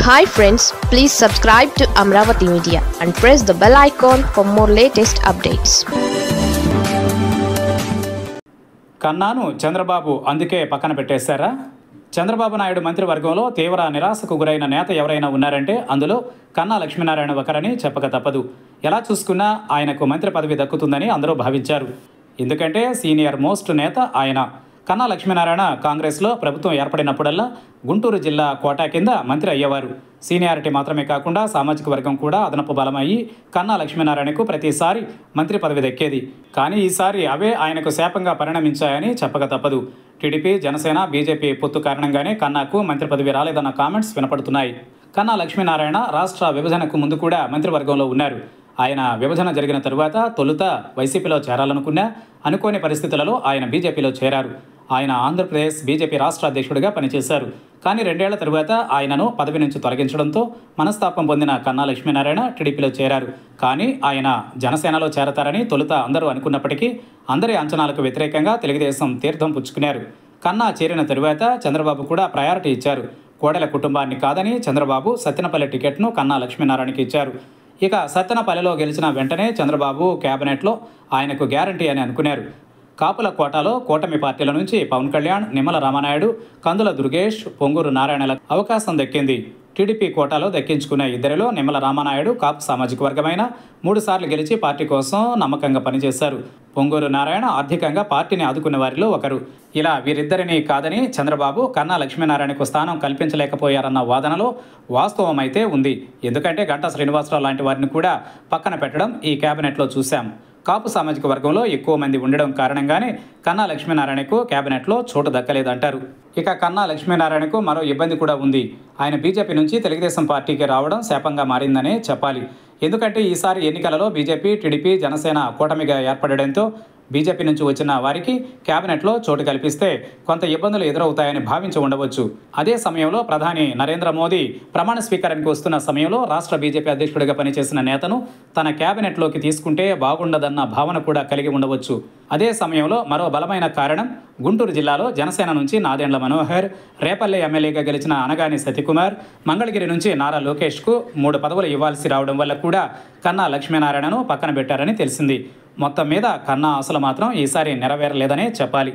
Hi friends please subscribe to Amaravati media and press the bell icon for more latest updates కన్నాను చంద్రబాబు అందుకే పక్కన పెట్టేశారా? చంద్రబాబు నాయుడు మంత్రివర్గంలో తీవ్ర నిరాశకు గురైన నేత ఎవరైనా ఉన్నారంటే అందులో కన్నా లక్ష్మీనారాయణ ఒకరని చెప్పక తప్పదు. ఎలా చూసుకున్నా ఆయనకు మంత్రి పదవి దక్కుతుందని అందరూ భావించారు. ఎందుకంటే సీనియర్ మోస్ట్ నేత ఆయన. కన్నా లక్ష్మీనారాయణ కాంగ్రెస్లో ప్రభుత్వం ఏర్పడినప్పుడల్లా గుంటూరు జిల్లా కోటా కింద మంత్రి అయ్యేవారు. సీనియారిటీ మాత్రమే కాకుండా సామాజిక వర్గం కూడా అదనపు బలమయ్యి కన్నా లక్ష్మీనారాయణకు ప్రతిసారి మంత్రి పదవి దక్కేది. కానీ ఈసారి అవే ఆయనకు శాపంగా పరిణమించాయని చెప్పక తప్పదు. టీడీపీ జనసేన బీజేపీ పొత్తు కారణంగానే కన్నాకు మంత్రి పదవి రాలేదన్న కామెంట్స్ వినపడుతున్నాయి. కన్నా లక్ష్మీనారాయణ రాష్ట్ర విభజనకు ముందు కూడా మంత్రివర్గంలో ఉన్నారు. ఆయన విభజన జరిగిన తరువాత తొలుత వైసీపీలో చేరాలనుకున్నా అనుకోని పరిస్థితులలో ఆయన బీజేపీలో చేరారు. ఆయన ఆంధ్రప్రదేశ్ బీజేపీ రాష్ట్ర అధ్యక్షుడిగా పనిచేశారు. కానీ రెండేళ్ళ తరువాత ఆయనను పదవి నుంచి తొలగించడంతో మనస్తాపం పొందిన కన్నా లక్ష్మీనారాయణ టీడీపీలో చేరారు. కానీ ఆయన జనసేనలో చేరతారని తొలుత అందరూ అనుకున్నప్పటికీ అందరి అంచనాలకు వ్యతిరేకంగా తెలుగుదేశం తీర్థం పుచ్చుకున్నారు. కన్నా చేరిన తరువాత చంద్రబాబు కూడా ప్రయారిటీ ఇచ్చారు. కోడెల కుటుంబాన్ని కాదని చంద్రబాబు సత్యనపల్లి టికెట్ను కన్నా లక్ష్మీనారాయణకి ఇచ్చారు. ఇక సత్తెనపల్లిలో గెలిచిన వెంటనే చంద్రబాబు కేబినెట్లో ఆయనకు గ్యారంటీ అని అనుకున్నారు. కాపుల కోటాలో కూటమి పార్టీల నుంచి పవన్ కళ్యాణ్ నిమ్మల రామనాయుడు కందుల దుర్గేష్ పొంగూరు నారాయణల అవకాశం దక్కింది. టీడీపీ కోటాలో దక్కించుకున్న ఇద్దరిలో నిమ్మల రామనాయుడు కాపు సామాజిక వర్గమైన మూడుసార్లు గెలిచి పార్టీ కోసం నమ్మకంగా పనిచేశారు. పొంగూరు నారాయణ ఆర్థికంగా పార్టీని ఆదుకున్న వారిలో ఒకరు. ఇలా వీరిద్దరిని కాదని చంద్రబాబు కన్నా లక్ష్మీనారాయణకు స్థానం కల్పించలేకపోయారన్న వాదనలో వాస్తవమైతే ఉంది. ఎందుకంటే గంటా శ్రీనివాసరావు లాంటి వారిని కూడా పక్కన పెట్టడం ఈ కేబినెట్లో చూశాం. కాపు సామాజిక వర్గంలో ఎక్కువ మంది ఉండడం కారణంగానే కన్నా లక్ష్మీనారాయణకు కేబినెట్లో చోటు దక్కలేదంటారు. ఇక కన్నా లక్ష్మీనారాయణకు మరో ఇబ్బంది కూడా ఉంది. ఆయన బీజేపీ నుంచి తెలుగుదేశం పార్టీకి రావడం శాపంగా మారిందనే చెప్పాలి. ఎందుకంటే ఈసారి ఎన్నికలలో బీజేపీ టీడీపీ జనసేన కూటమిగా ఏర్పడడంతో బీజేపీ నుంచి వచ్చిన వారికి కేబినెట్లో చోటు కల్పిస్తే కొంత ఇబ్బందులు ఎదురవుతాయని భావించి ఉండవచ్చు. అదే సమయంలో ప్రధాని నరేంద్ర మోదీ ప్రమాణ స్వీకారానికి వస్తున్న సమయంలో రాష్ట్ర బీజేపీ అధ్యక్షుడిగా పనిచేసిన నేతను తన కేబినెట్లోకి తీసుకుంటే బాగుండదన్న భావన కూడా కలిగి ఉండవచ్చు. అదే సమయంలో మరో బలమైన కారణం గుంటూరు జిల్లాలో జనసేన నుంచి నాదెండ్ల మనోహర్ రేపల్లె ఎమ్మెల్యేగా గెలిచిన అనగాని సతీకుమార్ మంగళగిరి నుంచి నారా లోకేష్కు మూడు పదవులు ఇవ్వాల్సి రావడం వల్ల కూడా కన్నా లక్ష్మీనారాయణను పక్కన పెట్టారని తెలిసింది. మొత్తం మీద కన్నా ఆశలు మాత్రం ఈసారి నెరవేరలేదనే చెప్పాలి.